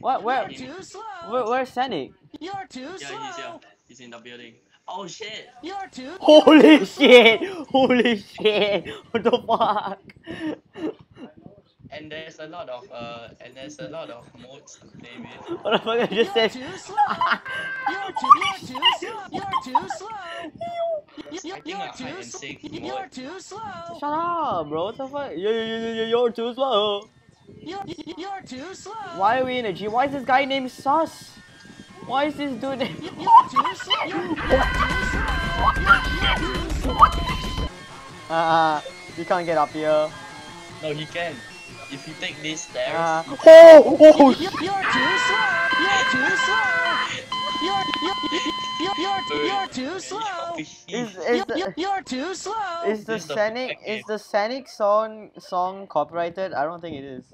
What? Where? You're too slow. Where, where's Sonic? You're too Yeah, he's here. slow. He's in the building. Oh shit! You're too. Holy shit! Holy shit! What the fuck? And there's a lot of uh, and there's a lot of modes to play with. What the fuck I just You're said? too slow. You're too. You're too slow. You're too slow. You're, think you're too slow. You're too slow. Shut up, bro. What the fuck? You, you, you, you, you're too slow. You're, you're too slow. Why are we in a G? Why is this guy named Sus? Why is this dude named... You're too slow. You're, you're too slow. You're, you're too slow. Uh, you can't get up here. No, he can. If you take these stairs, Uh, oh, oh, You're, you're too slow. You're too slow. You're, you're, you're, you're, you're too slow. is, You're, is the, you're, you're too slow. is the This is the Sonic, is the Sonic song, song copyrighted? I don't think it is.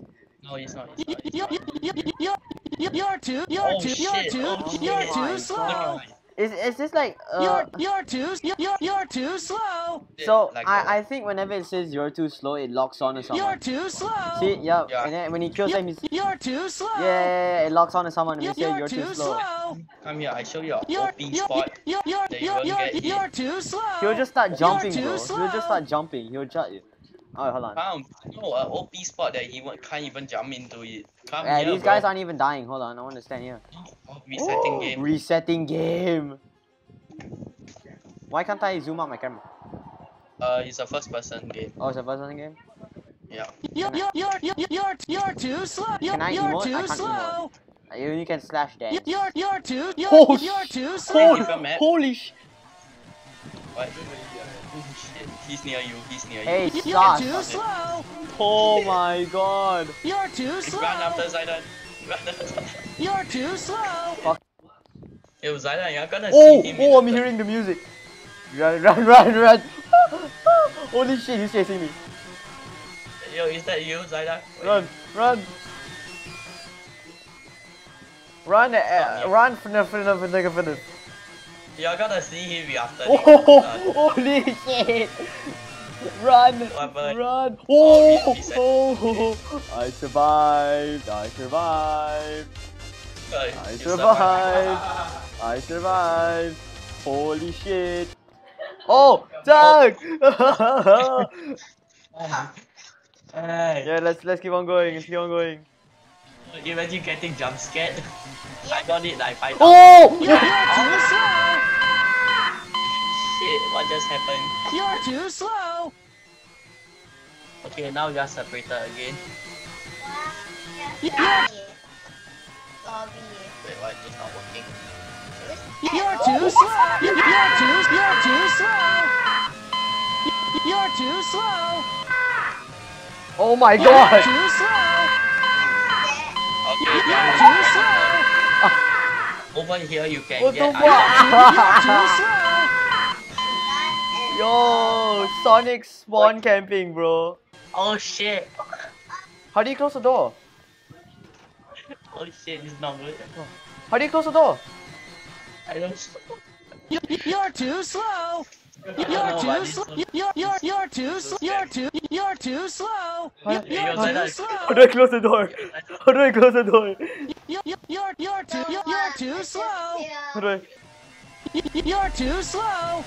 no, he's not. He's not. He's You're, not. you're, you're, you're, you're too, you're Oh too, you're too, Oh you're too slow. At mine. Is, is this like, uh, You're, you're too, you're, you're, you're too slow. so Like I, I think whenever it says you're too slow, it locks on to someone. You're too slow. See, yeah, Yeah. and then when he kills You're, him, he's, you're too slow. yeah, yeah, yeah, it locks on to someone and You're, he you're you're too too slow. slow. Come here, I show you a You're, OP you're, spot. you're, you're, you you're, you're, you're too slow. He'll just start jumping, too bro. He'll just start jumping. He'll just. Oh, hold on. Come, no, a OP spot that he won't, can't even jump into it. Come Yeah, here, these bro. guys aren't even dying. Hold on, I want to stand here. Oh, resetting game. Resetting game. Why can't I zoom out my camera? Uh, it's a first person game. Oh, it's a first person game. Yeah. You're, you're, you're, you're, you're, you're too slow. You're, you're too can't slow. You only can slash dance. You're, you're, you're too, you're, Oh, you're too slow. Holy, Different holy sh! What? Shit. He's near you. He's near you. Hey, You're too sus! slow. Oh my god! You're too Run slow. after Zidane. Run after Zidane. You're too slow. Fuck. Yo, Zidane, you're gonna Oh, see him. in oh, I'm the- hearing the music. Run, run, run, run! Holy shit, he's chasing me. Yo, is that you, Zidane? Run, run! Run, uh, run, finna, finna, finna, finna. You're gonna see him after this. Oh, holy shit! Run! Run! Oh, Oh, said- oh, I survived! I survived! Uh, I you survived! I survived! Holy shit! Oh, Doug! Hey, yeah, let's let's keep on going. Let's keep on going. Imagine getting jump scared. I got it like five Oh! You're, you're too oh. slow. Shit, what just happened? You're too slow. Okay, now we are separated again. You're, Lobby. Wait, what? It's not working. you're too slow. You're, you're too, you're too slow. You're too slow. Oh my god! too slow. Okay, You're too slow. Over here you can What get fuck? You're too slow. Yo, Sonic spawn camping, bro. Oh shit! How do you close the door? Oh shit, it's not good. How do you close the door? I don't. You're, you're too slow. You're too slow. You're, you're, you're too slow. You're too, you're too slow. You're, You're you're How do I close the door? How do I close the door? You're, you're, you're, you're too, you're, you're too slow. How do I? You're too slow.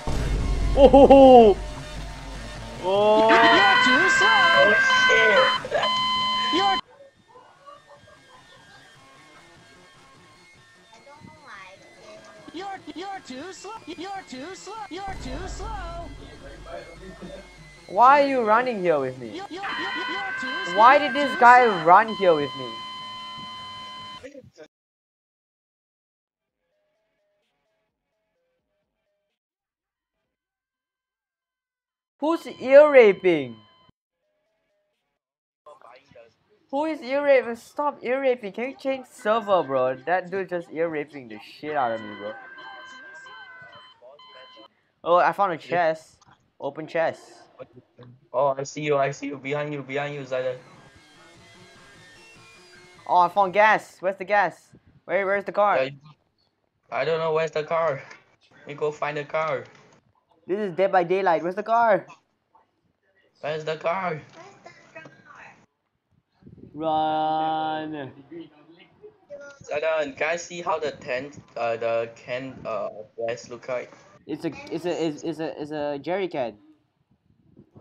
Oh! Oh! You're too slow. Oh shit! You're, I don't know why. you're, you're too slow. You're too slow. You're too slow. Why are you running here with me? Why did this guy run here with me? Who's ear raping? Who is ear raping? Stop ear raping. Can you change server, bro? That dude just ear raping the shit out of me, bro. Oh, I found a chest. Open chest. Oh, I see you, I see you, behind you, behind you, Zidane. Oh, I found gas. Where's the gas? Where, where's the car? Yeah, I don't know where's the car. We go find the car. This is Dead by Daylight. Where's the car? Where's the car? Run. Zidane, can I see how the tent, uh, the can, uh, gas look like? It's a it's a it's, it's a it's a jerry can.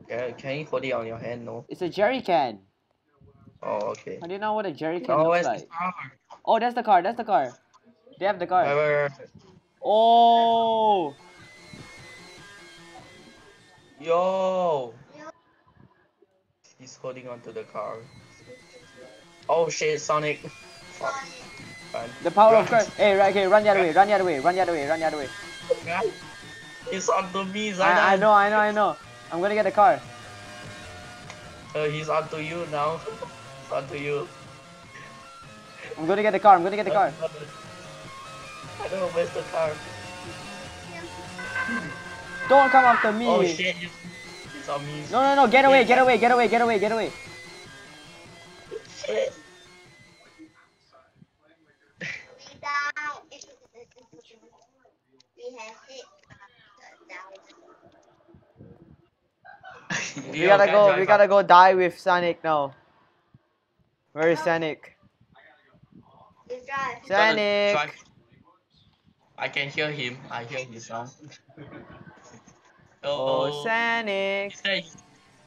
Yeah, can you hold it on your hand? No. It's a jerry can. Oh, okay. How do you know what a jerry can Oh, looks like? Oh, that's the car. That's the car. They have the car. Wait, wait, wait. Oh. Yo! He's holding on to the car. Oh shit, Sonic. Fuck. Run. The power of Run. Christ. Hey, right, okay, run the other way, run the other way, run the other way, run the other way. He's onto me, Zidane. I, I know, I know, I know. I'm gonna get the car. Uh, he's onto you now. He's onto you. I'm gonna get the car. I'm gonna get the car. I don't know where's the car. Don't come after me. Oh shit, he's, he's on me. No, no, no. Get away, get away, get away, get away, get away. Shit. We gotta go. We gotta go die with Sonic now. Where is Sonic? Sonic. I can hear him. I hear his sound. Oh, oh, Sonic. he's there.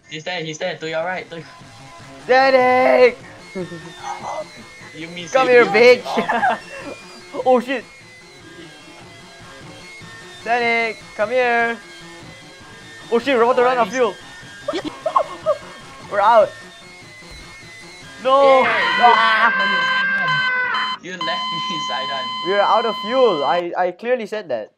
He's there. He's there. To your right. To. Sonic. You miss Come here, bitch. miss oh. oh shit. Sonic, come here. Oh shit, we're about to run out of fuel. We're out. No. Ah, You left me, Zidane. we're out of fuel. I, I clearly said that.